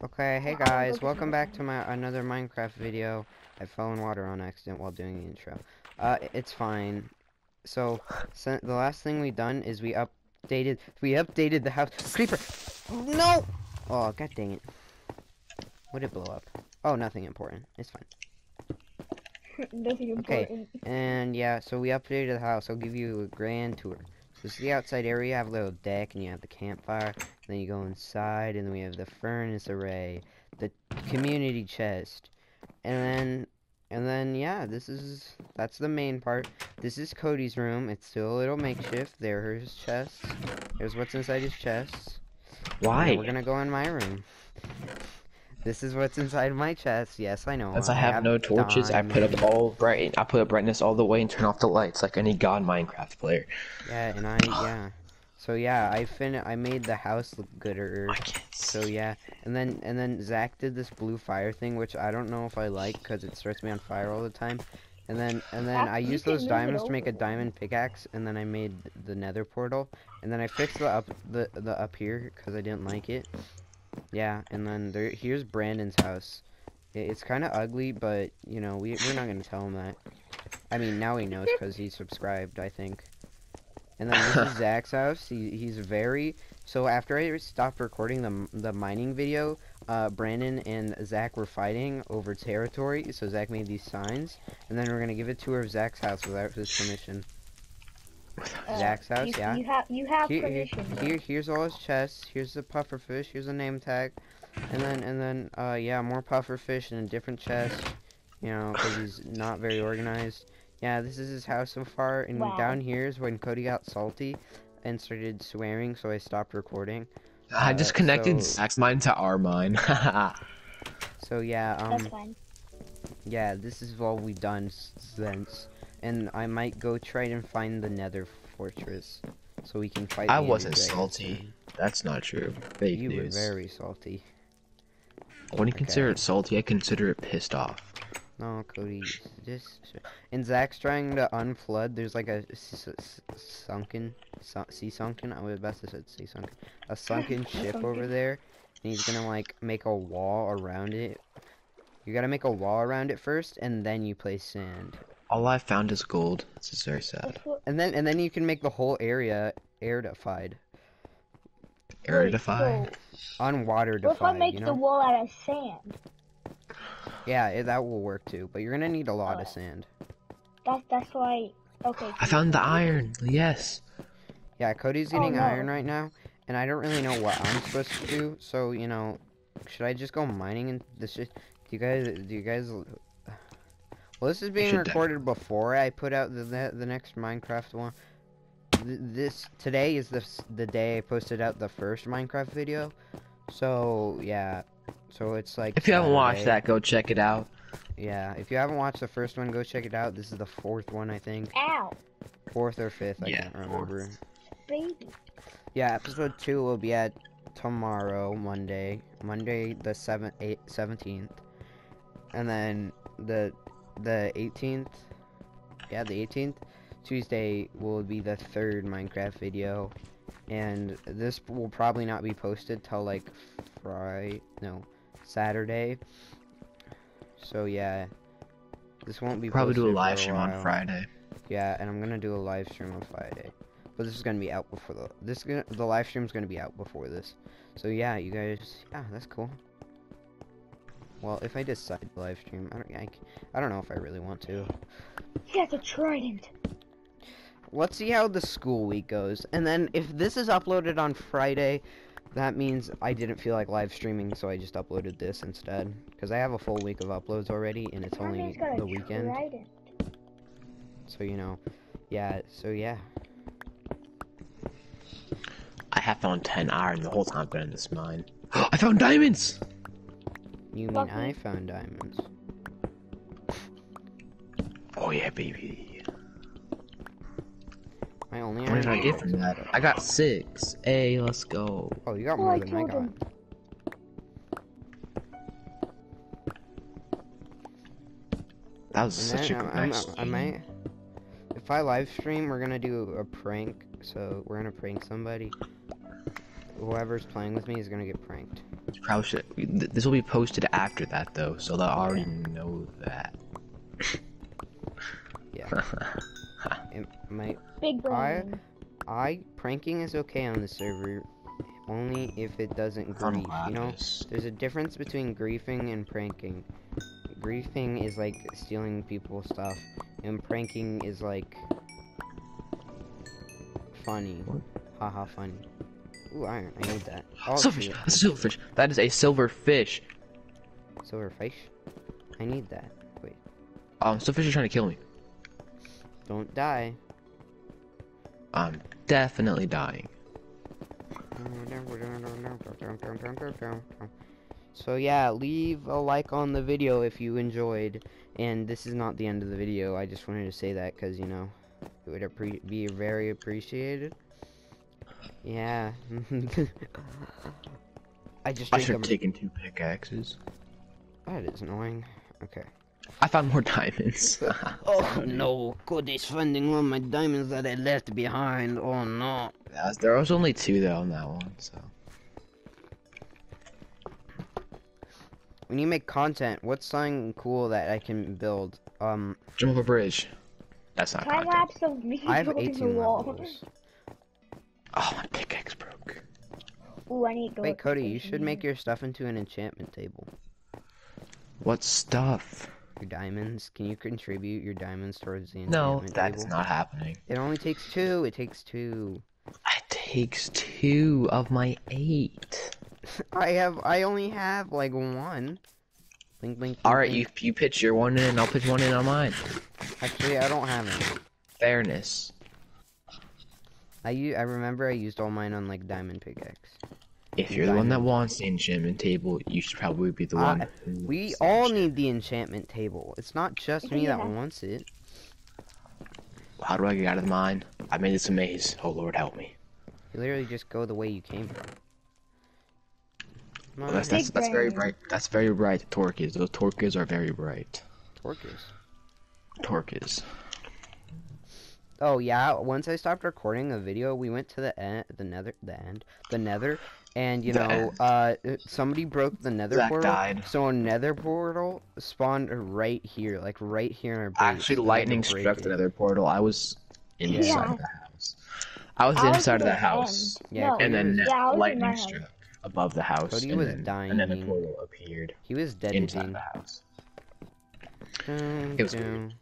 Okay, hey guys, welcome back to my another Minecraft video. I fell in water on accident while doing the intro. Uh, it's fine. So, so the last thing we done is we updated we updated the house. Creeper, no! Oh, god dang it! Would it blow up? Oh, nothing important. It's fine. Nothing Okay. And yeah, so we updated the house. I'll give you a grand tour. This is the outside area. You have a little deck, and you have the campfire. Then you go inside, and then we have the furnace array, the community chest, and then and then yeah, this is that's the main part. This is Cody's room. It's still a little makeshift. There are his chests. There's what's inside his chests. Why? We're gonna go in my room. This is what's inside my chest. Yes, I know. As I have no torches, I put up all bright. I put up brightness all the way and turn off the lights like any god Minecraft player. Yeah, and I yeah. So yeah, I fin I made the house look gooder. I can't So yeah, and then and then Zach did this blue fire thing, which I don't know if I like because it starts me on fire all the time. And then and then I used those diamonds to make a diamond pickaxe, and then I made the Nether portal, and then I fixed the up the the up here because I didn't like it. Yeah, and then there here's Brandon's house. I- It's kind of ugly, but you know we we're not gonna tell him that. I mean now he knows because he subscribed, I think. And then this is Zach's house. He he's very so after I stopped recording the the mining video, uh, Brandon and Zach were fighting over territory. So Zach made these signs, and then we're gonna give a tour of Zach's house without his permission. Uh, Zach's house, you, yeah. You have you have Here, here, permission. yeah. here, here's all his chests. Here's the puffer fish. Here's a name tag, and then and then uh yeah, more puffer fish in a different chest. You know, because he's not very organized. Yeah, this is his house so far. And Wow. down here is when Cody got salty and started swearing, so I stopped recording. I uh, just connected so- Zach's mine to our mine. So yeah, That's um, fine. yeah, this is all we've done since. And I might go try and find the Nether fortress, so we can fight. I the wasn't Dragon salty. That's not true. Fake You news. were very salty. When you consider it salty, I consider it pissed off. No, Cody, this and Zach's trying to unflood. There's like a s- s- sunken, su- sea sunken. I was about to say sea sunken, a sunken ship over there, and he's gonna like make a wall around it. You gotta make a wall around it first, and then you place sand, All I found is gold. This is very sad. And then and then you can make the whole area airidified, Area wait, defi. so unwater What if I make You the know? wall out of sand? Yeah, it, that will work too. But you're gonna need a lot of Oh. sand. That's that's why. Okay. I found the iron. Yes. Yeah, Cody's Oh, getting no. iron right now, and I don't really know what I'm supposed to do. So you know, should I just go mining and this? Just, do you guys? Do you guys? Well, this is being should def- recorded before I put out the the, the next Minecraft one. Th- This today is the the day I posted out the first Minecraft video. So yeah, so it's like. If you haven't watched that, go check it out. yeah. If you haven't watched the first one, go check it out. This is the fourth one, I think, Ow, fourth or fifth. I Yeah, can't remember. fourth. baby. Yeah, episode two will be at tomorrow, Monday, Monday the seventh, eight, seventeenth, and then the the eighteenth. Yeah, the eighteenth. Tuesday will be the third Minecraft video, and this will probably not be posted till like Friday, no, Saturday. So yeah, this won't be Probably do a live stream on. Friday. Yeah, and I'm gonna do a live stream on Friday. But this is gonna be out before the this gonna, the live stream's gonna be out before this. So yeah, you guys, yeah, that's cool. Well, if I decide to live stream, I don't, I, c- I don't know if I really want to. He has a trident. Let's see how the school week goes, and then if this is uploaded on Friday, that means I didn't feel like live streaming, so I just uploaded this instead. Because I have a full week of uploads already, and it's My only man's got a the weekend. trident. So you know, yeah. So yeah. I have found 10 iron the whole time I've been in this mine. I found diamonds! You mean Fuck I found diamonds? Oh yeah, baby. I only What did I get from that? I got six. Hey, let's go. Oh, you got Oh, more I than I killed got. him. That was And such a then good I, I'm- nice I might. If I live stream, we're gonna do a prank. So we're gonna prank somebody. Whoever's playing with me is gonna get pranked. You probably should. This will be posted after that though, so they'll already know that. Yeah. It might Big I- brain. I pranking is okay on the server, only if it doesn't grief. You know, there's a difference between griefing and pranking. Griefing is like stealing people's stuff, and pranking is like funny. What? Haha, funny. Ooh, iron. I need that. Oh, Silverfish. shoot. That's a silverfish. That is a silver fish. Silver fish. I need that. Wait, Um, silverfish are trying to kill me. don't die. I'm definitely dying. So yeah, leave a like on the video if you enjoyed. And this is not the end of the video. I just wanted to say that because you know it would appre- be very appreciated. Yeah. I just I drink should a- have taken two pickaxes. That is annoying. Okay. I found more diamonds. Oh no, Cody's finding all my diamonds that I left behind. Oh no. Was- there was only two though on that one, so. When you make content, what's something cool that I can build? Um, Jump off a bridge. That's not Time content. lapse of me I have building the 18 levels. Oh, my pickaxe broke. Ooh, I need to go. Wait, Cody, you should make your stuff into an enchantment table. What stuff? Your diamonds. Can you contribute your diamonds towards the No, enchantment that table? is not happening. It only takes two. It takes two. It takes two of my eight. I have. I only have like one. Blink, blink. blink, Alright, you blink. you pitch your one in, and I'll pitch one in on mine. Actually, I don't have any. Fairness. I u- I remember I used all mine on like diamond pickaxe. If you're the one that wants the enchantment table, you should probably be the Uh, one. who We wants all enchant- need the enchantment table. It's not just me that wants it. How do I get out of the mine? I made this a maze. Oh Lord, help me. You literally just go the way you came from. Well, that's that's, that's very brain. bright. That's very bright. Torques. Those torques are very bright. Torques. Torques. Oh yeah, once I stopped recording a video, we went to the end, the nether, the end, the nether, and you The know, end. uh, somebody broke the nether Zach portal, died. so a nether portal spawned right here, like right here in our base. Actually, so we had to lightning struck it. the nether portal. I was inside Yeah. of the house. I was I was inside of in the the house. end. Yeah, No, And then Yeah, I was in my lightning struck above the house. Cody and was then, dying. And then the portal appeared he was dead inside the house. Dun, It was dun.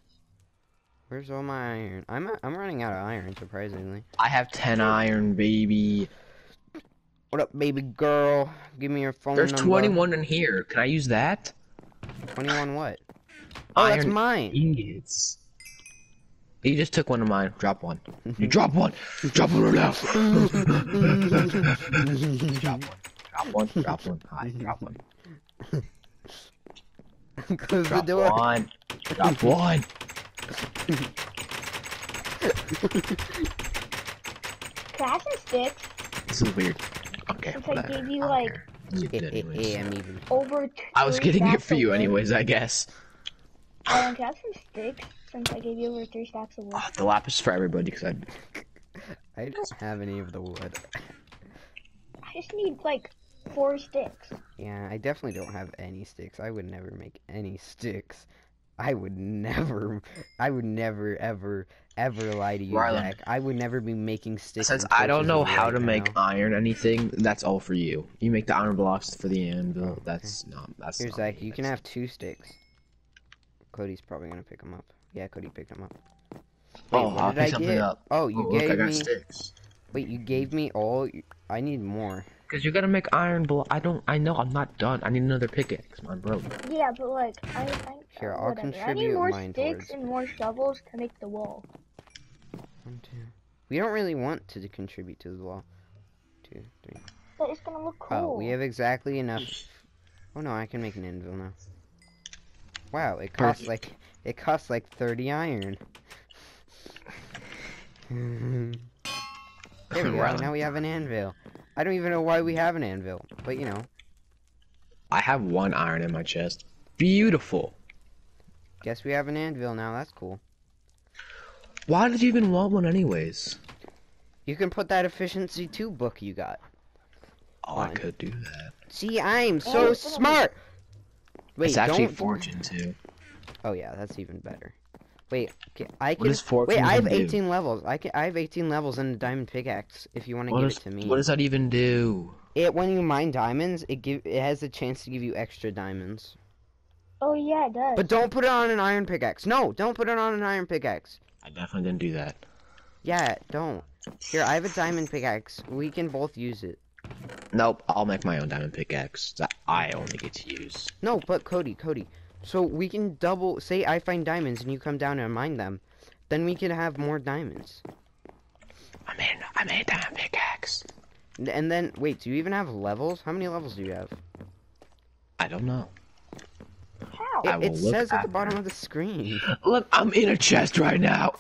Where's all my iron? I'm I'm running out of iron, surprisingly. I have 10 iron, baby. What up, baby girl? Give me your phone There's number. 21 in here. Can I use that? 21 what? Oh, that's Iron mine. Ingots. You just took one of mine. Drop one. Mm-hmm. You drop one. You Drop one now. drop one. Drop one. Drop one. Hi. Drop one. Close the Drop door. one. Drop one. Can I have some sticks? This is weird. Okay. Since I gave you, like- care. You did anyways. I'm even. Over. Two, I was getting it for you anyways, I guess. Um, can I have some sticks? Since I gave you over three stacks of wood. Oh, the lapis for everybody because I I don't have any of the wood. I just need like four sticks. Yeah, I definitely don't have any sticks. I would never make any sticks. I would never, I would never, ever, ever lie to you, Rylan. Zach. I would never be making sticks. Since I don't know right how to make now. iron anything, that's all for you. You make the iron blocks for the anvil. Oh, that's not. That's Here, not Zach, you can have two sticks. Cody's probably gonna pick them up. Yeah, Cody picked them up. Wait, Oh, I'll pick something get? up. Oh, you Oh, look, gave I got me. sticks. Wait, you gave me all. I need more. Cause you gotta make iron block. I don't. I know. I'm not done. I need another pickaxe. Mine broke. Yeah, but like I, I Here, I'll whatever. I need more mine sticks towards- and more shovels to make the wall. One, two. We don't really want to contribute to the wall. Two, three. But it's gonna look oh, cool. Oh, we have exactly enough. Oh no, I can make an anvil now. Wow, it costs Perfect. like it costs like 30 iron. there we go. Now we have an anvil. I don't even know why we have an anvil, but you know, I have one iron in my chest. Beautiful. guess we have an anvil now. That's cool. Why did you even want one anyways? You can put that efficiency 2 book you got. Oh, I could do that. See, I'm Oh, so it's smart. Wait, it's actually don't- fortune too. Oh yeah, that's even better. Wait, ca- I can. Wait, I have even do? 18 levels. I can. I have 18 levels in a diamond pickaxe. If you want to give does, it to me, what does that even do? it when you mine diamonds, it give it has a chance to give you extra diamonds. Oh yeah, it does. But don't put it on an iron pickaxe. No, don't put it on an iron pickaxe. I definitely didn't do that. Yeah, don't. Here, I have a diamond pickaxe. We can both use it. Nope, I'll make my own diamond pickaxe that I only get to use. No, but Cody, Cody. So we can double. Say I find diamonds and you come down and mine them, then we can have more diamonds. I made I made a diamond pickaxe. And then wait, do you even have levels? How many levels do you have? I don't know. How? It, it says at the after. bottom of the screen. Look, I'm in a chest right now.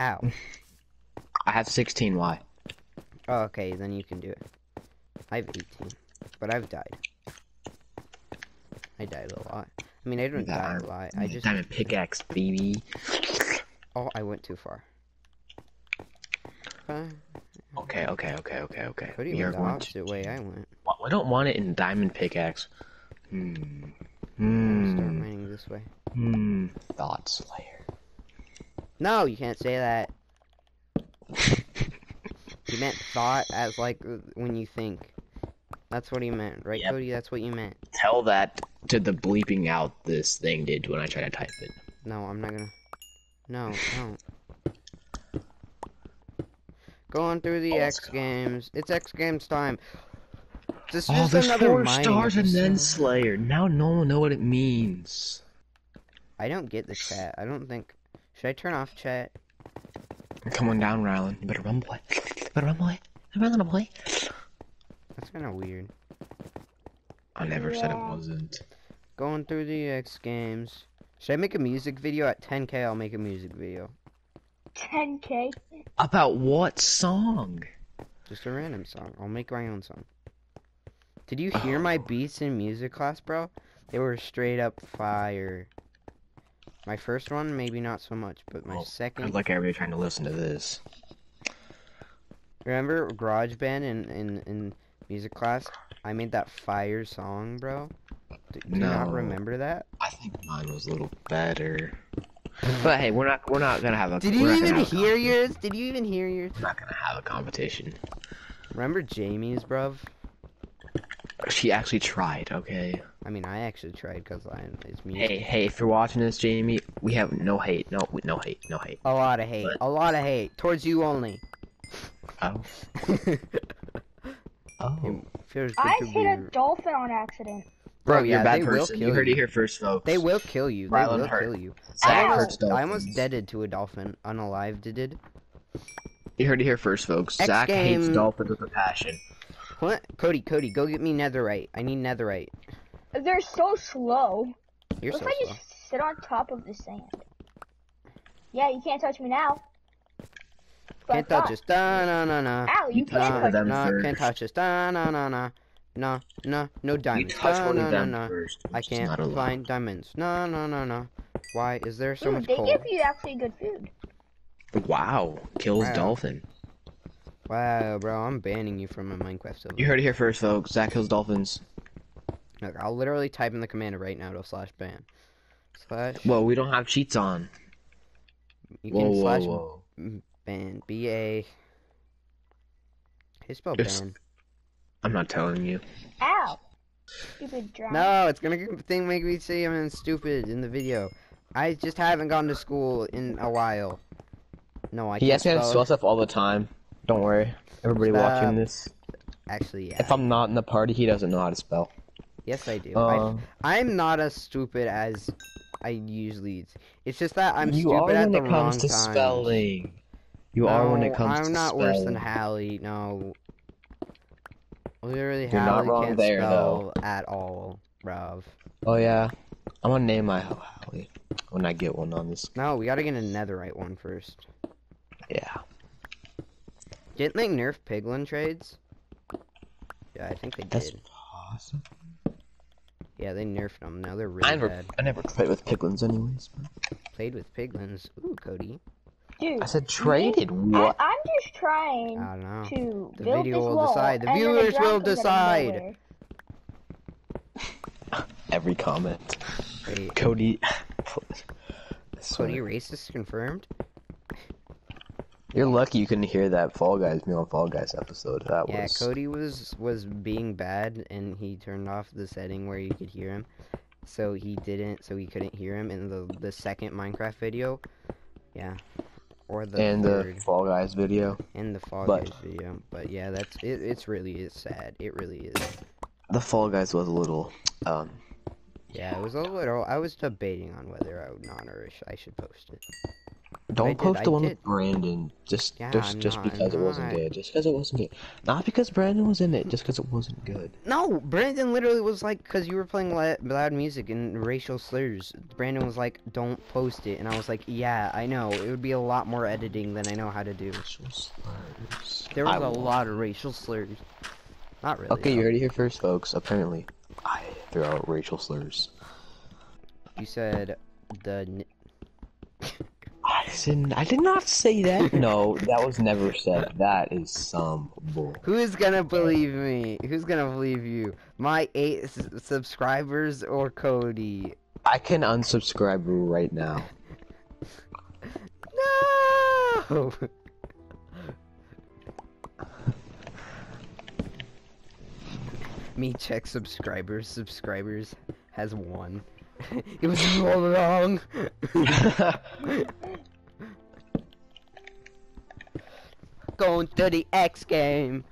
Ow. I have 16. Why? Oh, okay, then you can do it. I have 18, but I've died. I died a lot. I mean, I got die a lot. I just diamond pickaxe, baby. oh, I went too far. Uh, Okay, okay, okay, okay, okay. Cody We are going to. way I went. I don't want it in diamond pickaxe. Hmm. Start Hmm. mining this way. Hmm. Thought Slayer. No, you can't say that. He meant thought as like when you think. That's what he meant, right, Yep. Cody? That's what you meant. Tell that to the bleeping out this thing did when I try to type it. No, I'm not gonna. No, don't. Going through the Oh, X go. Games. It's X Games time. This is Oh, just there's another four mining stars and then. Slayer. Now no one know what it means. I don't get the chat. I don't think. Should I turn off chat? Come on down, Rylan. You better run, boy. You better run, boy. Better Run, little boy. That's kind of weird. I never said it wasn't. Going through the X Games. Should I make a music video at 10k? I'll make a music video. 10k. About what song? Just a random song. I'll make my own song. Did you hear my Oh. beats in music class, bro? They were straight up fire. My first one, maybe not so much, but my Well, second. Good luck everybody trying to listen to this. Remember GarageBand in, in, in music class? I made that fire song, bro. Do, do you not remember that? I think mine was a little better. But hey, we're not we're not gonna have a Did you even gonna have a hear yours? Did you even hear yours? We're not gonna have a competition. Remember Jamie's, bruv? She actually tried, okay? I mean, I actually tried because I it's me. Hey, hey, if you're watching this, Jamie, we have no hate. No, no hate, no hate. A lot of hate. But- A lot of hate towards you only. Oh. Oh. It feels good I to hit a dolphin on accident. Bro, Oh, you're a bad they will person. You kill heard it here first, folks. They will kill you. They Rylan will hurt. kill you. Zach I hurts almost, I almost dolphins. deaded to a dolphin, unalive did. You heard it here first, folks. X Zach hates dolphins with a passion. What? Cody, Cody, go get me netherite. I need netherite. They're so slow. You're what so if I slow. just sit on top of the sand? Yeah, you can't touch me now. But Can't touch thought- us. Da na na na. Ow, you You touch can't one Nah, of touch them first. can't touch us. Da na na na. No, no, no You diamonds. touch Da one na of them first. I which is can't find diamonds. No, no, no, no. Why is there so Ooh, much they coal? give you actually good food. Wow, kills Wow. dolphin. Wow, bro, I'm banning you from my Minecraft server. You heard it here first, folks. Zach kills dolphins. Look, I'll literally type in the command right now to slash ban. Slash. Whoa, we don't have cheats on. You Whoa, can whoa, slash whoa. Ban. B A. How do you spell Yes. ban? I'm not telling you. Ow. Stupid drone. No, it's gonna thing make me say I'm stupid in the video. I just haven't gone to school in a while. No, I He can't asks me how to spell. spell stuff all the time. Don't worry. Everybody Stop. watching this. Actually, yeah. If I'm not in the party, he doesn't know how to spell. Yes, I do. Uh, I, I'm not as stupid as I usually. It's just that I'm you stupid are at when the it comes wrong to times. spelling. You are when it No, comes I'm to not worse than spelling. Hallie. No. Literally, You're not Hallie wrong can't there, spell at all, bruv. Oh yeah, I'm gonna name my Hallie when I get one on this. No, we gotta get a netherite one first. Yeah. Didn't they nerf piglin trades? Yeah, I think they That's did. awesome. Yeah, they nerfed them. Now they're really I never, bad. I never played with piglins anyways. Played with piglins. Ooh, Cody. Dude, I said traded. What? I, am just trying I don't know. to The build video this will wall, decide. The and then a viewers will comes out of decide. Every comment. Wait, Cody. I swear. Cody racist confirmed? You're lucky you couldn't hear that Fall Guys Meal on Fall Guys episode. That Yeah, was. Cody was was being bad and he turned off the setting where you could hear him. So he didn't so he couldn't hear him in the the second Minecraft video. Yeah. Or the and the Fall Guys video. and the Fall but- Guys video. But yeah, that's it it's really is sad. It really is. The Fall Guys was a little. Um. Yeah, it was a little I was debating on whether I would not or I should post it. Don't did, post I the one did. with Brandon. Just Yeah, just just not- because it wasn't not. good. Just because it wasn't good. Not because Brandon was in it. Just because it wasn't good. No, Brandon literally was like, because you were playing loud music and racial slurs. Brandon was like, don't post it. And I was like, yeah, I know. It would be a lot more editing than I know how to do. There was I a will- lot of racial slurs. Not really. Okay, though. you heard it here first, folks. Apparently, I throw out racial slurs. You said the. N- I didn't. I did not say that. No, that was never said. That is some bull. Who is gonna believe me? Who's gonna believe you? My eight s- subscribers or Cody? I can unsubscribe right now. No! Me check subscribers. Subscribers has one. it was so long. Going to the X game.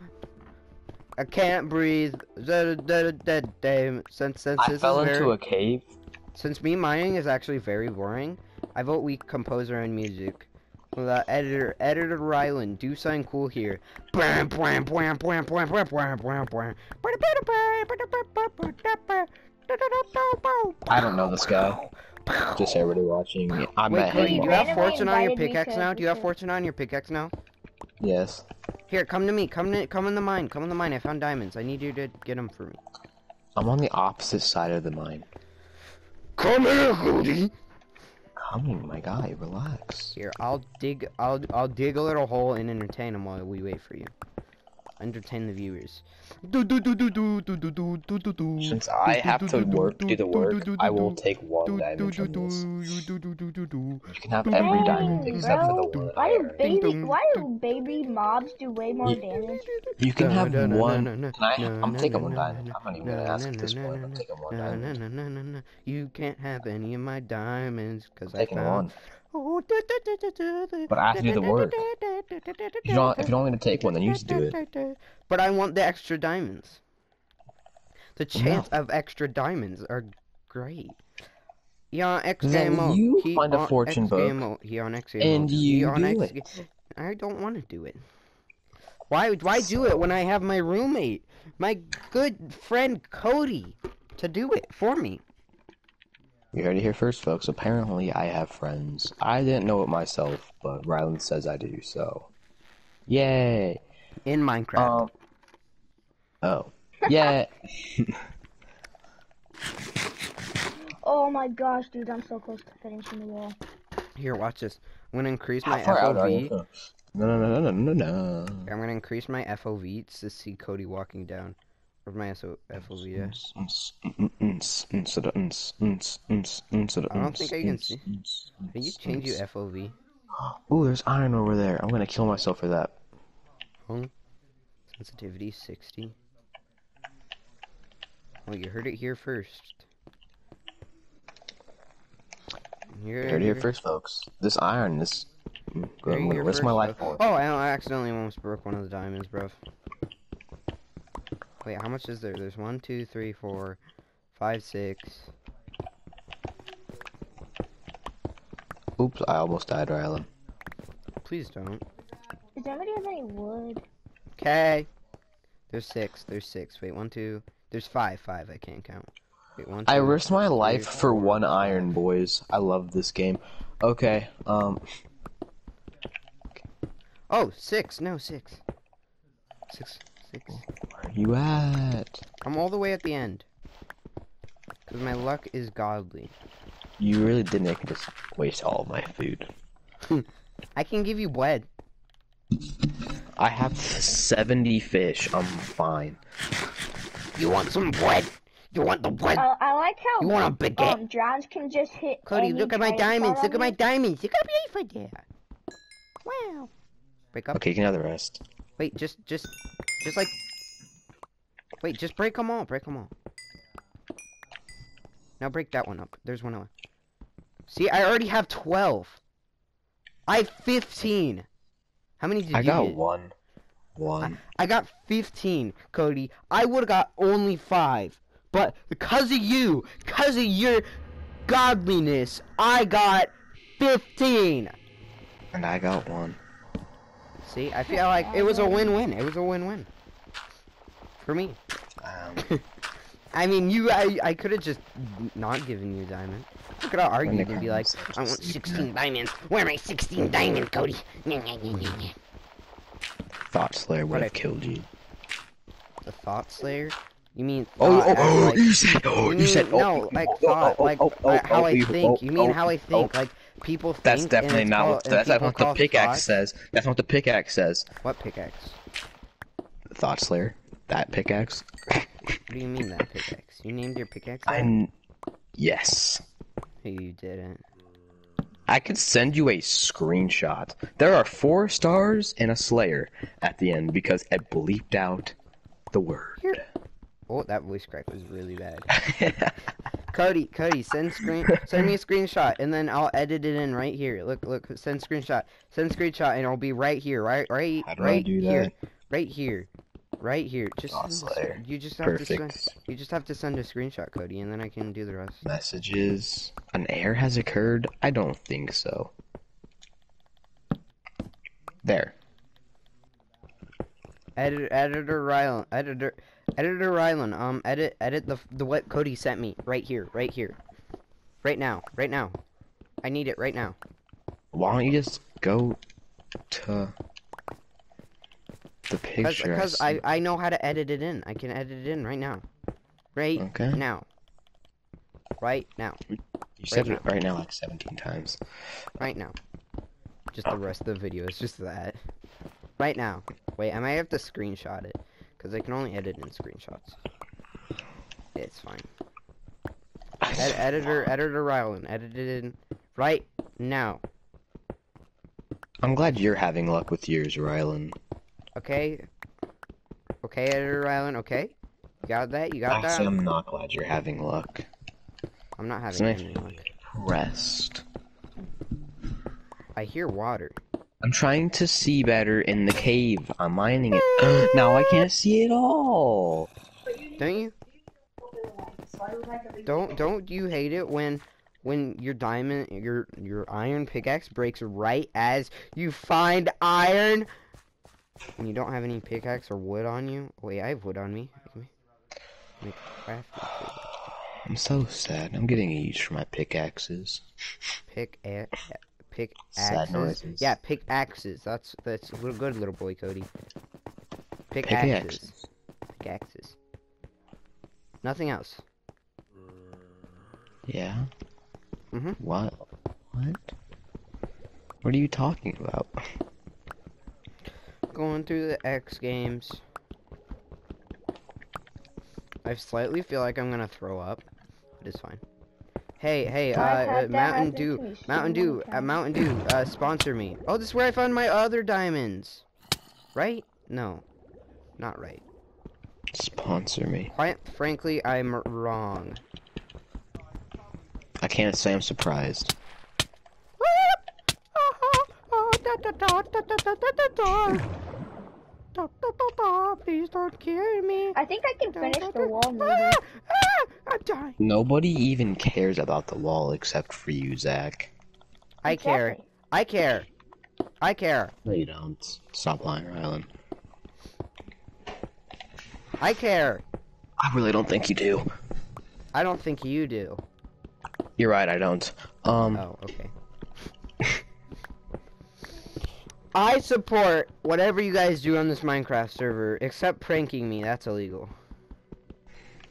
I can't breathe. Since since I fell into very, a cave. since me mining is actually very boring, I vote we compose our own music. Well, uh, editor, editor Ryland, do something cool here. I don't know this guy. Just everybody watching. I'm Wait, Cody, do you have fortune on your pickaxe now? Do you have fortune on your pickaxe now? Yes. Here, come to me. Come to come in the mine. Come in the mine. I found diamonds. I need you to get them for me. I'm on the opposite side of the mine. Come here, Cody. Coming, my guy. Relax. Here, I'll dig. I'll I'll dig a little hole and entertain him while we wait for you. Entertain the viewers. Since I have to work, do the work, I will take one diamond from this. You can have every Dang, diamond except for the one Why do baby why do baby mobs do way more Ye- damage? You can have No, no, no, one. no, no, Can I? no, I'm taking one diamond. I'm not even gonna no, ask at this point. I'm taking one No, no, diamond. no, no, no, no. You can't have any of my diamonds because I found. one. But I have to do the work. If you don't, if you don't want me to take one, then you just do it. But I want the extra diamonds. The chance of extra diamonds are great. He on you He find a fortune X book. He on X game and you on do X it. I don't want to do it. Why? Why do it when I have my roommate, my good friend Cody, to do it for me? You heard it here first, folks. Apparently, I have friends. I didn't know it myself, but Ryland says I do. So, yay! In Minecraft. Um. Oh. Yeah. Oh my gosh, dude, I'm so close to finishing the wall. Here, watch this. I'm gonna increase How my far out are FOV. you? No, no, no, no, no, no, no. I'm gonna increase my FOV to see Cody walking down. Where's my SO FOV? I don't think I can see. Can you change your FOV? Ooh, there's iron over there. I'm gonna kill myself for that. Sensitivity 60. Well, you heard it here first. You You heard it here first, folks. This iron, this. I'm gonna risk my life. Oh, I, I accidentally almost broke one of the diamonds, bro. Wait, how much is there? There's one, two, three, four, five, six. Oops, I almost died, Rylan. Please don't. Does anybody have any wood? Okay. There's six. There's six. Wait, one, two. There's five. Five. I can't count. Wait, one, I two, risked my life three, for four, one five. iron, boys. I love this game. Okay, um, Oh, six. No, six. Six. Six. where are you at? I'm all the way at the end. Because my luck is godly. You really did make me just waste all of my food. I can give you bread. I have 70 fish. I'm fine. You want some bread? You want the bread? Uh, I like how You want a baguette? um, drowns can just hit. Cody, any look at my diamonds. Look at on my you. diamonds. Look at me for there. Wow. Break up. Okay, you can have the rest. Wait, just, just, just like. Wait, just break them all. Break them all. Now break that one up. There's one more. See, I already have 12. I have 15. How many did I you get? I got get? one. One. I got 15, Cody. I would have got only 5. But because of you, because of your godliness, I got 15. And I got one. See, I feel like it was a win-win. It was a win-win. For me. Um, I mean, you, I, I could have just not given you a diamond. I could have argued and be like, I want 16 diamonds. Where are my 16 diamonds, Cody? Thought Slayer would What have killed you. The Thought Slayer? You mean Oh, thought oh, as, oh, like- you said, oh, You you mean, said, oh, no, oh, like oh, thought, oh, like oh, oh, how oh, I think. oh, You mean oh, how I oh. think? Like people think. That's definitely not called- what, that's not what the pickaxe says. That's not what the pickaxe says. What pickaxe? Thought Slayer. That pickaxe. What do you mean that pickaxe? You named your pickaxe? I. Yes. You didn't. I could send you a screenshot. There are four stars and a Slayer at the end because I bleeped out the word. Here. Oh, that voice crack was really bad. Cody, Cody, send screen, send me a screenshot, and then I'll edit it in right here. Look, look, send screenshot, send screenshot, and it'll be right here, right, right, How do I right here, that? right here, right here. Just, Dot send- you just have to send, you just have to send a screenshot, Cody, and then I can do the rest. Messages. An error has occurred? I don't think so. There. Editor, editor Rylan, editor, editor Rylan, um, edit, edit the the what Cody sent me right here, right here, right now, right now. I need it right now. Why don't you just go to the picture? because? I, I know how to edit it in. I can edit it in right now. Right Okay. now. Right now. You said right it right now like 17 times. Right now. Just the rest of the video is just that. Right now. Wait, I might have to screenshot it. Because I can only edit in screenshots. It's fine. Ed- editor, editor Rylan, edit it in right now. I'm glad you're having luck with yours, Rylan. Okay? Okay, editor Rylan, okay? You got that? You got Actually, that? I'm not glad you're having luck. I'm not having any luck. rest. I hear water. I'm trying to see better in the cave. I'm mining it. now I can't see it all. Don't you? Don't don't you hate it when when your diamond your your iron pickaxe breaks right as you find iron and you don't have any pickaxe or wood on you? Wait, I have wood on me. Make, make I'm so sad. I'm getting each for my pickaxes. Pick a pick axes. Yeah, pick axes. That's that's little good, little boy Cody. Pick Pickaxes. axes. Pick axes. Nothing else. Yeah. Mhm. What? What? What are you talking about? Going through the X Games. I slightly feel like I'm gonna throw up, but it's fine. Hey, hey, uh, uh Mountain Dew, to me so Mountain Dew, uh. Mountain Dew, uh, sponsor me. Oh, this is where I found my other diamonds. Right? No, not right. Sponsor me. Quite frankly, I'm wrong. I can't say I'm surprised. Please don't kill me. I think I can finish the wall maybe. I'm dying. Nobody even cares about the wall except for you, Zach. I care. I care. I care. No, you don't. Stop lying, Rylan. I care. I really don't think you do. I don't think you do. You're right, I don't. Um, Oh, okay. I support whatever you guys do on this Minecraft server, except pranking me. That's illegal.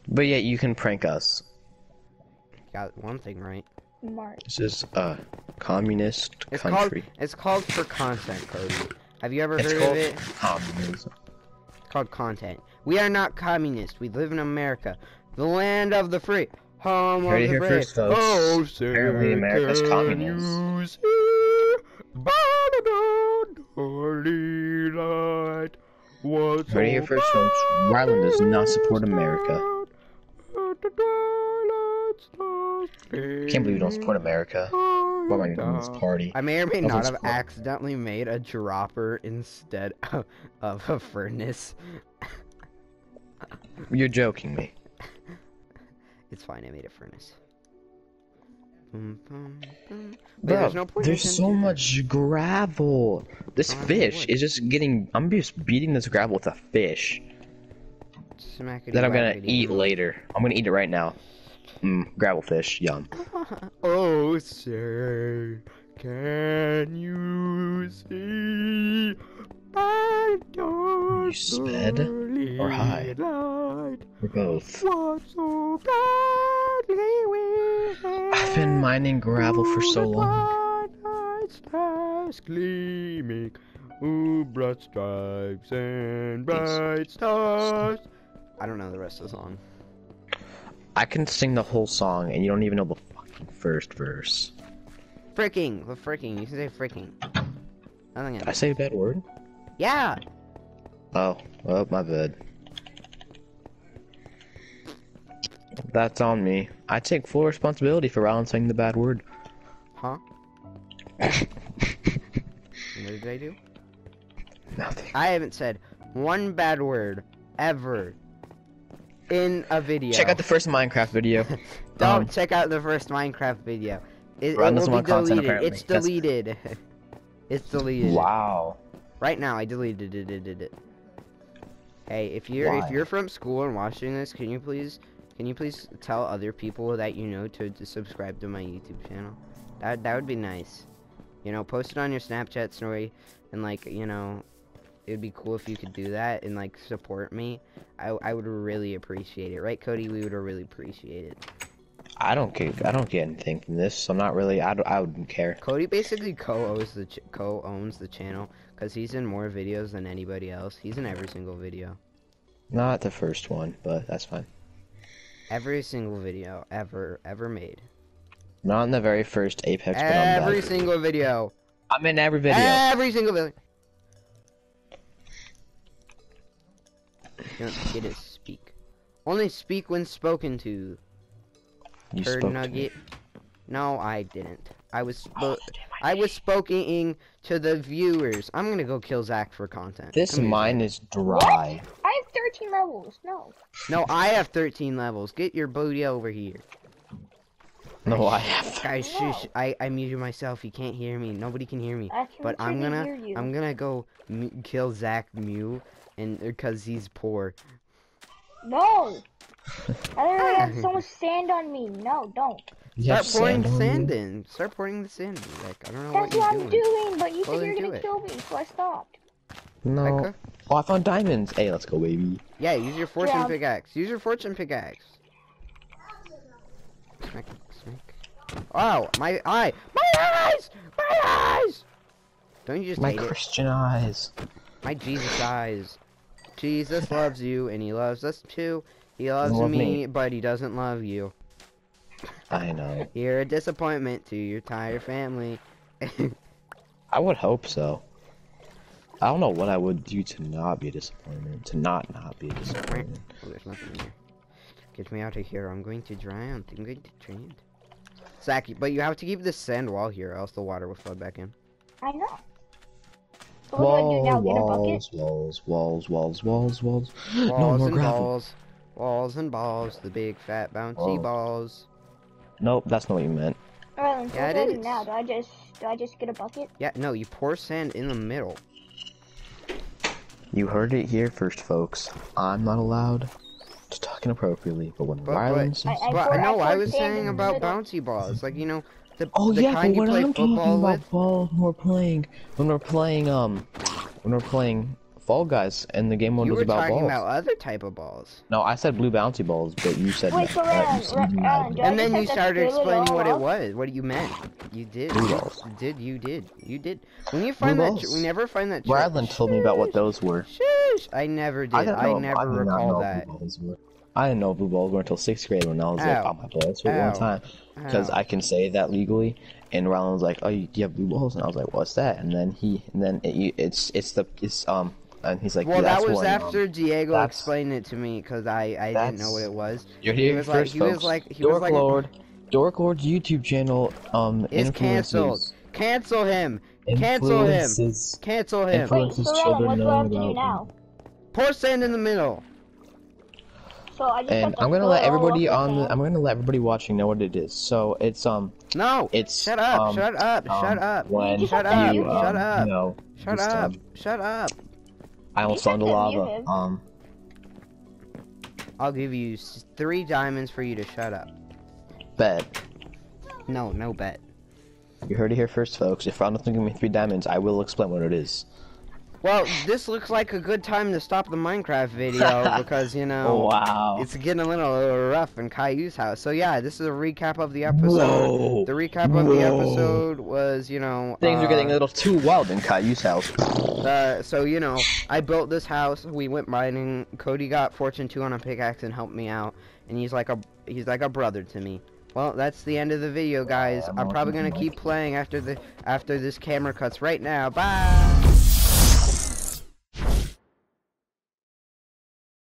But yet you can prank us. Got one thing right. Mark. This is, a communist It's country. called it's called for content, Cody. Have you ever It's heard of it? communism. It's called content. We are not communist. We live in America, the land of the free. Home Heard of it the here brave. first, folks. Oh, say, Apparently America's can communist. you see by the dawn's light what's here first, folks. Ryland does not support America. Can't believe you don't support America. Why am I going to this party? I may or may not have support- accidentally made a dropper instead of, of a furnace. You're joking me. It's fine, I made a furnace. Boom, boom, boom. Bro, there's no point there's so much gravel. This fish is just getting. I'm just beating this gravel with a fish Smackety that I'm gonna eat later. I'm gonna eat it right now. Mmm, gravel fish, yum. oh, sir, can you see by You sped or high? We're both. what so badly we I've been mining gravel for so long. Ooh, bright stripes and bright stars. I don't know the rest of the song. I can sing the whole song, and you don't even know the fucking first verse. Freaking, the freaking. You can say fricking. Nothing Did I say a bad word? Yeah. Oh, well, my bad. That's on me. I take full responsibility for saying the bad word. Huh? what did I do? Nothing. I haven't said one bad word ever in a video. Check out the first Minecraft video. Don't um, check out the first Minecraft video. It, it will be deleted. It's deleted. it's deleted. Wow. Right now, I deleted it. it, it, it. Hey, if you're Why? if you're from school and watching this, can you please can you please tell other people that you know to, to subscribe to my YouTube channel? That that would be nice. You know, post it on your Snapchat story, and like you know, it would be cool if you could do that and like support me. I I would really appreciate it, right, Cody? We would really appreciate it. I don't get. I don't get anything from this. So I'm not really. I, don't- I wouldn't care. Cody basically co-owns the ch- co-owns the channel because he's in more videos than anybody else. He's in every single video. Not the first one, but that's fine. Every single video ever ever made. Not in the very first Apex, but I'm Every single video. I'm in every video. Every single video. You don't get to speak. Only speak when spoken to. you Turd spoke to me. nugget. No, I didn't. I was Oh, I was spoking to the viewers. I'm gonna go kill Zach for content. This Come mine Zach. is dry. I have 13 levels. No. No, I have 13 levels. Get your booty over here. No, I have. Guys, shush. I, I muted myself. You can't hear me. Nobody can hear me. But I'm gonna. I'm gonna go m- kill Zach Mew, and er, because he's poor. No. I literally have so much sand on me. No, don't. You have Start pouring sand on sand you? in. Start pouring the sand in. Like I don't know That's what what you're I'm doing. doing, but you Well, said you then were gonna it. kill me, so I stopped. No. Becca? Oh, I found diamonds. Hey, let's go, baby. Yeah, use your fortune Yeah. pickaxe. Use your fortune pickaxe. Smack, smack. Oh, my eye! My eyes! My eyes! Don't you just My hate it? Christian eyes. My Jesus eyes. Jesus loves you, and he loves us too. He loves love me, me. but he doesn't love you. I know. You're a disappointment to your entire family. I would hope so. I don't know what I would do to not be a disappointment. To not not be a disappointment. Oh, there's nothing there. Get me out of here. I'm going to drown. I'm going to drown. Zach, but you have to keep the sand wall here, or else the water will flood back in. I know. So what do I do now? Get a bucket? walls, walls, walls, walls, walls, walls. no Walls more and gravel. balls. Walls and balls. The big fat bouncy Oh. balls. Nope, that's not what you meant. Oh, Alright, so Yeah, what do I do now? Do I just do I just get a bucket? Yeah, no, you pour sand in the middle. You heard it here first, folks. I'm not allowed to talk inappropriately, but when But- Rylan but- says, I- I But pour- no, I pour was saying about middle. bouncy balls. Like, you know, the, "Oh the yeah, kind but you when play I'm football talking about with. balls, when we're playing, when we're playing, um, when we're playing Fall Guys, and the game mode You was were about talking about other type of balls. No, I said blue bouncy balls, but you said Wait, that- so that Ryan, you said Ryan, you Ryan, had- do I And then you started explaining what it was, what you meant. You did. Blue You did. You did. You did. When you find Blue that, balls. we never find that. trick- Ryland told me about what those were. Shush! I never did. I, didn't never did recall that. Blue balls were. I didn't know blue balls were until sixth grade when I was like, Ow. on my balls for Ow. one time because I can say that legally. And Ryland was like, "Oh, you, do you have blue balls?" And I was like, "What's that?" And then he, and then it, it's it's the it's um, and he's like, Well, yeah, that was one, um, after Diego that's- explained it to me because I I didn't know what it was. You're He here was like- first, he was folks. like- he was Dork like a- Dork Lord's YouTube channel um It's canceled. Cancel him. Cancel him. Cancel him. Influ- Wait, influences so children what do I knowing have to do about now? Pour sand in the middle. So I just And to I'm gonna let everybody on the, I'm gonna let everybody watching know what it is. So it's um No. it's Shut up. um, shut up. um, shut up. when Shut up, you, shut um, up. You know, Shut up. um, Shut up. I almost You fell into said that lava. Um, I'll give you three diamonds for you to shut up. bet. No, no bet. You heard it here first, folks. If Ronald can give me three diamonds, I will explain what it is. Well, this looks like a good time to stop the Minecraft video because you know wow. it's getting a little rough in Caillou's house. So yeah, this is a recap of the episode. Whoa. The recap of the episode was, you know, Things uh, are getting a little too wild in Caillou's house. Uh, so you know, I built this house. We went mining. Cody got fortune two on a pickaxe and helped me out, and he's like a he's like a brother to me. Well, that's the end of the video, guys. I'm I'm probably gonna keep playing after the after this camera cuts right now. Bye.